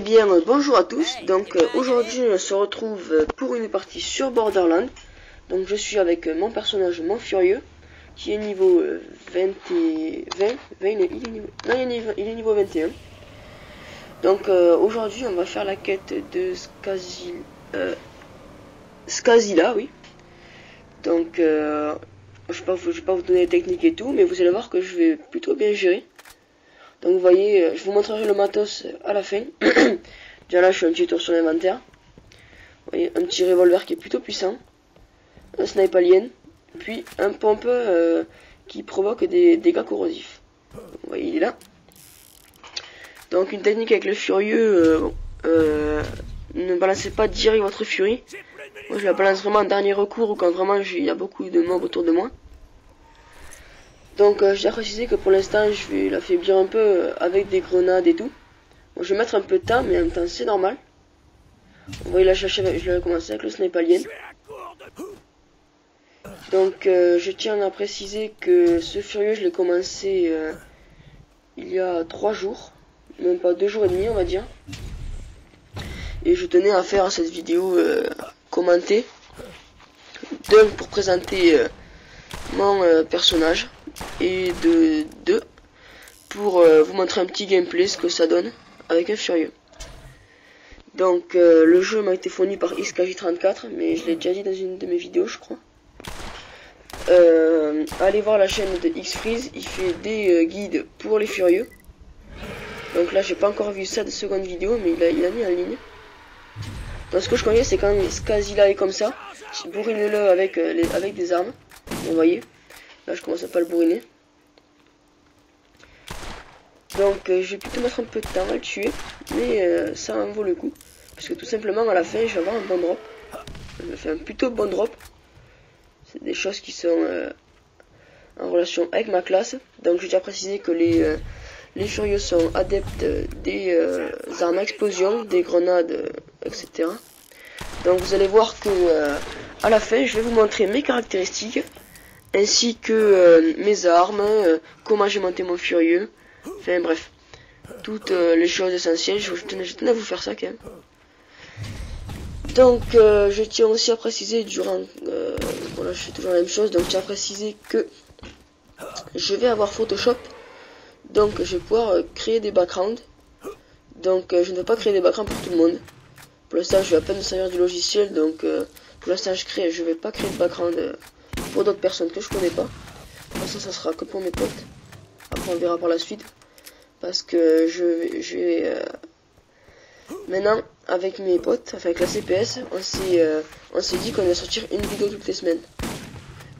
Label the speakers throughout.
Speaker 1: Eh bien, euh, bonjour à tous. Donc, euh, aujourd'hui, on se retrouve euh, pour une partie sur Borderland. Donc, je suis avec euh, mon personnage, mon furieux, qui est niveau euh, 20 et 20. 20 il, est, niveau, non, il est niveau, il est niveau 21. Donc, euh, aujourd'hui, on va faire la quête de Skazil, euh, Skazila, oui. Donc, euh, je ne vais, pas vous- je vais pas vous donner les techniques et tout, mais vous allez voir que je vais plutôt bien gérer. Donc vous voyez, euh, je vous montrerai le matos euh, à la fin. Déjà là, je fais un petit tour sur l'inventaire. Vous voyez, un petit revolver qui est plutôt puissant. Un snipe alien. Puis un pompe euh, qui provoque des dégâts corrosifs. Vous voyez, il est là. Donc une technique avec le furieux. euh, euh, ne balancez pas direct votre furie. Moi je la balance vraiment en dernier recours ou quand vraiment il y a beaucoup de mobs autour de moi. Donc euh, je dois préciser que pour l'instant je vais l'affaiblir un peu euh, avec des grenades et tout. Bon, je vais mettre un peu de temps mais en même temps c'est normal. Vous voyez là je l'ai je l'ai commencé avec le snipe alien. Donc euh, je tiens à préciser que ce furieux je l'ai commencé euh, il y a trois jours. Même pas deux jours et demi on va dire. Et je tenais à faire cette vidéo commentée. D'un pour présenter mon personnage et de deux pour euh, vous montrer un petit gameplay ce que ça donne avec un furieux. Donc euh, le jeu m'a été fourni par XKJ34 mais je l'ai déjà dit dans une de mes vidéos je crois. Euh, allez voir la chaîne de Xfreeze, il fait des guides pour les furieux. Donc là j'ai pas encore vu ça de seconde vidéo mais il a, mis en ligne. Ce que je connais c'est quand Skazila est comme ça, bourrinez-le avec, avec des armes. Vous voyez Je commence à pas le bourriner. Donc, euh, je vais plutôt mettre un peu de temps à le tuer. Mais euh, ça en vaut le coup. Parce que tout simplement, à la fin, je vais avoir un bon drop. Je me fais un plutôt bon drop. C'est des choses qui sont euh, en relation avec ma classe. Donc, je déjà préciser que les, les furieux sont adeptes des armes à explosion, des grenades, etc. Donc, vous allez voir que à la fin, je vais vous montrer mes caractéristiques ainsi que euh, mes armes, euh, comment j'ai monté mon furieux, enfin bref, toutes euh, les choses essentielles, je, tenais, à vous faire ça quand même. Donc je tiens aussi à préciser durant, voilà je fais toujours la même chose, donc je tiens à préciser que je vais avoir Photoshop, donc je vais pouvoir créer des backgrounds, donc je ne vais pas créer des backgrounds pour tout le monde. Pour l'instant je vais à peine me servir du logiciel, donc pour l'instant je crée, je vais pas créer de background pour d'autres personnes que je connais pas. Ça, ça sera que pour mes potes. Après, on verra par la suite. Parce que je, vais- je vais... euh, Maintenant, avec mes potes, enfin avec la CPS, on s'est euh, dit qu'on allait sortir une vidéo toutes les semaines.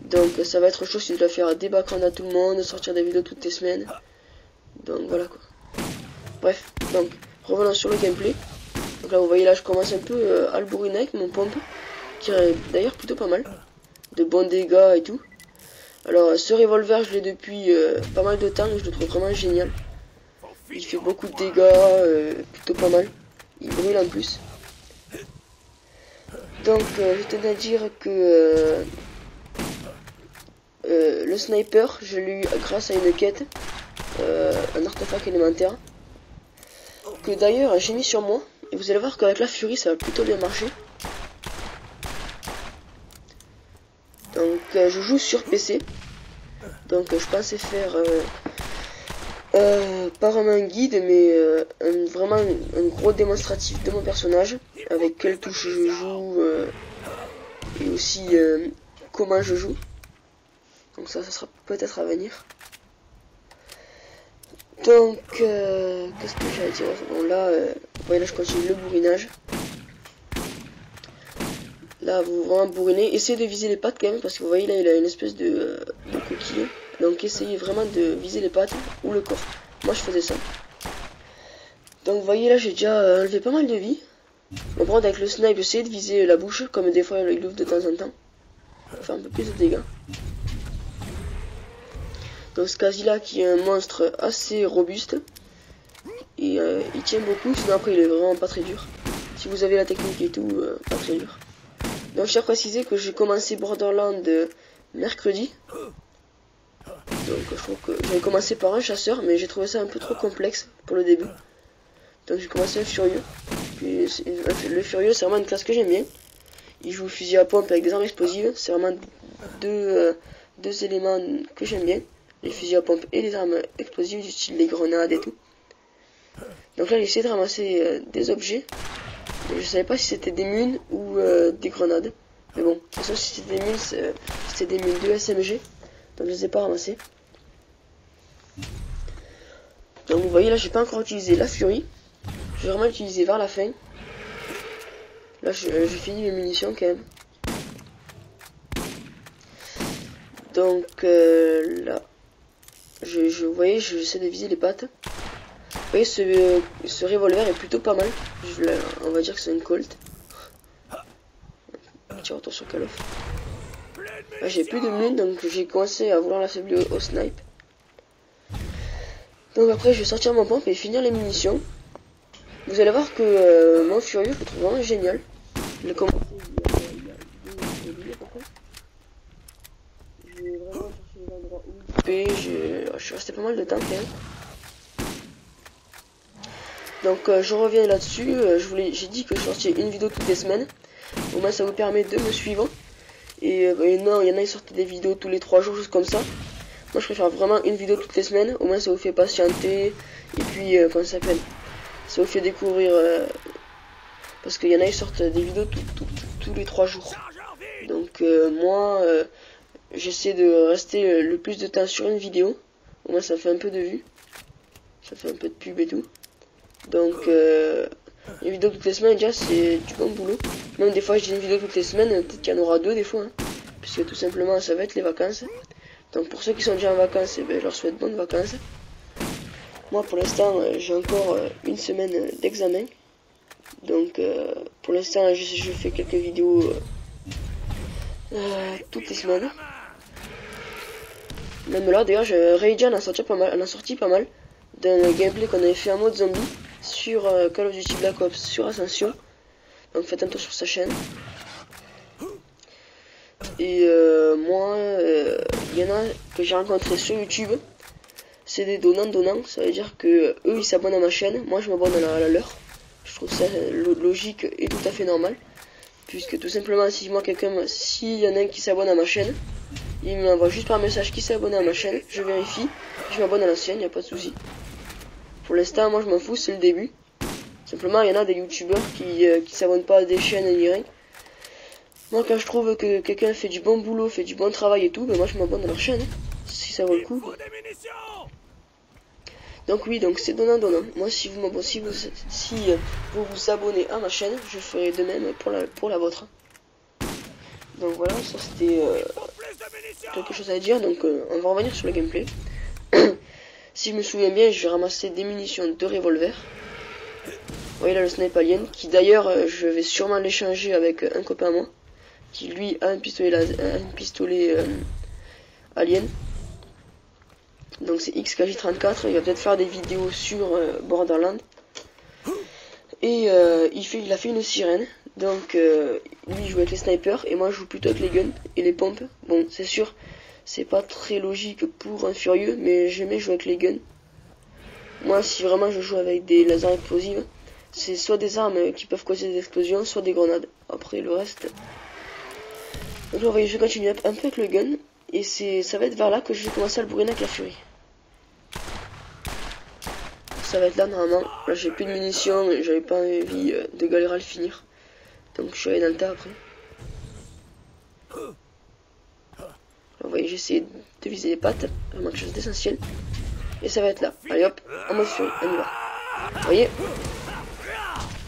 Speaker 1: Donc ça va être chaud si je dois faire des backgrounds à tout le monde, sortir des vidéos toutes les semaines. Donc voilà quoi. Bref, donc revenons sur le gameplay. Donc là vous voyez là je commence un peu euh, à le bourriner avec mon pompe. Qui est d'ailleurs plutôt pas mal de bons dégâts et tout. Alors ce revolver je l'ai depuis euh, pas mal de temps et je le trouve vraiment génial. Il fait beaucoup de dégâts, euh, plutôt pas mal. Il brûle en plus. Donc euh, je tenais à dire que euh, euh, le sniper je l'ai eu grâce à une quête, euh, un artefact élémentaire. Que d'ailleurs j'ai mis sur moi. Et vous allez voir qu'avec la furie ça va plutôt bien marcher. Donc euh, je joue sur PC. Donc euh, je pensais faire euh, euh, pas vraiment un guide mais euh, vraiment un, gros démonstratif de mon personnage avec quelles touches je joue euh, et aussi euh, comment je joue. Donc ça, ça sera peut-être à venir. Donc euh, qu'est-ce que j'allais dire? Bon là, euh, voyez là je continue le bourrinage. Là, vous vraiment bourrinez. Essayez de viser les pattes quand même, parce que vous voyez là, il a une espèce de, euh, de coquille. Donc essayez vraiment de viser les pattes ou le corps. Moi, je faisais ça. Donc vous voyez là, j'ai déjà euh, enlevé pas mal de vie. Par contre, avec le snipe, j'essaie de viser la bouche, comme des fois il ouvre de temps en temps. Pour faire un peu plus de dégâts. Donc Skazila qui est un monstre assez robuste. Et euh, il tient beaucoup, sinon après il est vraiment pas très dur. Si vous avez la technique et tout, pas très dur. Donc je tiens à préciser que j'ai commencé Borderland euh, mercredi. Donc je trouve que j'avais commencé par un chasseur, mais j'ai trouvé ça un peu trop complexe pour le début. Donc j'ai commencé un furieux. Le furieux c'est vraiment une classe que j'aime bien. Il joue fusil à pompe avec des armes explosives. C'est vraiment deux, euh, deux éléments que j'aime bien. Les fusils à pompe et les armes explosives du style les grenades et tout. Donc là j'ai essayé de ramasser euh, des objets. Je savais pas si c'était des mines ou euh, des grenades. Mais bon, de toute façon si c'était des mines, c'était des mines de SMG. Donc je les ai pas ramassées. Donc vous voyez là j'ai pas encore utilisé la furie. Je vais vraiment l'utiliser vers la fin. Là j'ai fini mes munitions quand même. Donc euh, là, je, je, vous voyez, j'essaie de viser les pattes. Vous voyez, ce, ce revolver est plutôt pas mal. Je, on va dire que c'est une Colt. Retour of. j'ai plus de mine, donc j'ai commencé à vouloir l'affaiblir au, au snipe. Donc après, je vais sortir mon pompe et finir les munitions. Vous allez voir que euh, mon furieux, je le trouve vraiment génial. Je je, suis resté pas mal de temps. Donc euh, je reviens là-dessus. Euh, je voulais, j'ai dit que je sortais une vidéo toutes les semaines. Au moins ça vous permet de me suivre. Et, et non, il y en a qui sortent des vidéos tous les trois jours, juste comme ça. Moi, je préfère vraiment une vidéo toutes les semaines. Au moins, ça vous fait patienter. Et puis, euh, comment ça s'appelle? Ça vous fait découvrir. Euh, parce qu'il y en a qui sortent des vidéos tous les trois jours. Donc, euh, moi, j'essaie de rester le plus de temps sur une vidéo. Au moins, ça fait un peu de vues. Ça fait un peu de pub et tout. Donc, une vidéo toutes les semaines, déjà, c'est du bon boulot. Même des fois, je dis une vidéo toutes les semaines. Peut-être qu'il y en aura deux des fois. Hein. puisque tout simplement, ça va être les vacances. Donc pour ceux qui sont déjà en vacances, eh ben, je leur souhaite bonnes vacances. Moi pour l'instant euh, j'ai encore euh, une semaine euh, d'examen. Donc pour l'instant je, je, fais quelques vidéos toutes les semaines. Même là d'ailleurs mal, en a sorti pas mal d'un gameplay qu'on avait fait en mode zombie sur Call of Duty Black Ops sur Ascension. Donc faites un tour sur sa chaîne. Et euh, moi, il euh, y en a que j'ai rencontré sur YouTube. C'est des donnants-donnants. Ça veut dire que eux, ils s'abonnent à ma chaîne. Moi, je m'abonne à, la leur. Je trouve ça logique et tout à fait normal. Puisque tout simplement, si moi, quelqu'un, s'il y en a un qui s'abonne à ma chaîne, il m'envoie juste par message qui s'est abonné à ma chaîne. Je vérifie. Je m'abonne à la sienne, il n'y a pas de souci. Pour l'instant, moi, je m'en fous, c'est le début. Simplement, il y en a des youtubeurs qui, euh, qui s'abonnent pas à des chaînes ni rien moi, quand je trouve que quelqu'un fait du bon boulot, fait du bon travail et tout, ben moi je m'abonne à leur chaîne, si ça vaut le coup. Donc oui, donc c'est donnant donnant. Moi, si vous si vous si euh, vous abonnez à ma chaîne, je ferai de même pour la pour la vôtre. Donc voilà, ça c'était euh, quelque chose à dire. Donc euh, on va revenir sur le gameplay. si je me souviens bien, je vais ramasser des munitions de revolver. Vous voyez là le sniper alien, qui d'ailleurs je vais sûrement l'échanger avec un copain à moi qui lui a un pistolet, euh, alien. Donc c'est XKJ34, il va peut-être faire des vidéos sur euh, Borderland. Et euh, il, il a fait une sirène. Donc lui joue avec les snipers et moi je joue plutôt avec les guns et les pompes. Bon c'est sûr, c'est pas très logique pour un furieux, mais j'aimais jouer avec les guns. Moi si vraiment je joue avec des lasers explosives, c'est soit des armes qui peuvent causer des explosions, soit des grenades. Après le reste, donc voyez, je continue un peu avec le gun. Et c'est, ça va être vers là que je vais commencer à le bourriner avec la furie. Ça va être là normalement. Là j'ai plus de munitions, mais j'avais pas envie euh, de galérer à le finir. Donc je suis allé dans le tas après. Vous voyez, j'essaie de viser les pattes. Vraiment quelque chose d'essentiel. Et ça va être là. Allez hop, en furie, on y va. Vous voyez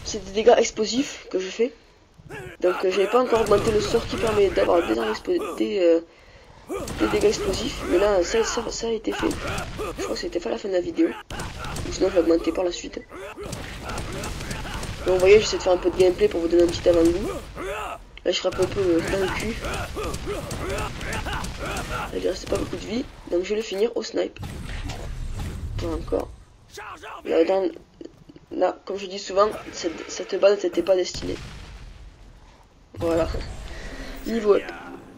Speaker 1: C'est des dégâts explosifs que je fais. Donc euh, j'avais pas encore augmenté le sort qui permet d'avoir des, euh, dégâts explosifs. Mais là ça, ça, a été fait. Je crois que c'était fait à la fin de la vidéo. sinon je vais augmenter par la suite. Donc vous voyez j'essaie de faire un peu de gameplay pour vous donner un petit avant-goût. Là je frappe un peu euh, dans le cul. Il reste pas beaucoup de vie. Donc je vais le finir au snipe. Pas encore. Là, comme je dis souvent, cette, balle n'était pas destinée. Voilà. Niveau up.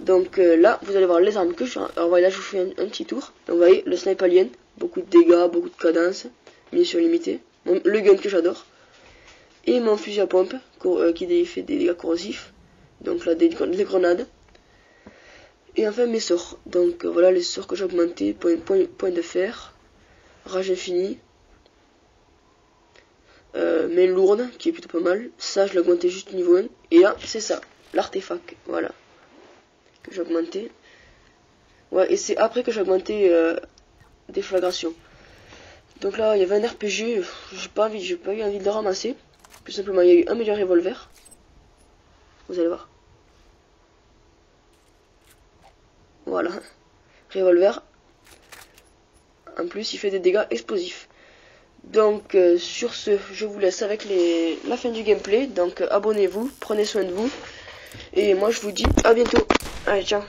Speaker 1: Donc euh, là, vous allez voir les armes que je Alors voilà, je vous fais un, petit tour. Donc vous voyez, le sniper alien, beaucoup de dégâts, beaucoup de cadence, munitions limitées. le gun que j'adore. Et mon fusil à pompe euh, qui fait des dégâts corrosifs. Donc là, des, grenades. Et enfin mes sorts. Donc voilà les sorts que j'ai augmentés. Point, de fer. Rage infini. Euh, main lourde, qui est plutôt pas mal. Ça, je l'ai augmenté juste niveau 1. Et là, c'est ça. L'artefact. Voilà. Que j'ai augmenté. Ouais, et c'est après que j'ai augmenté euh, déflagration. Donc là, il y avait un RPG, j'ai pas envie, j'ai pas eu envie de le ramasser. Plus simplement, il y a eu un meilleur revolver. Vous allez voir. Voilà. Revolver. En plus, il fait des dégâts explosifs. Donc, euh, sur ce, je vous laisse avec la fin du gameplay. Donc, abonnez-vous, prenez soin de vous. Et moi, je vous dis à bientôt. Allez, ciao.